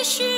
wish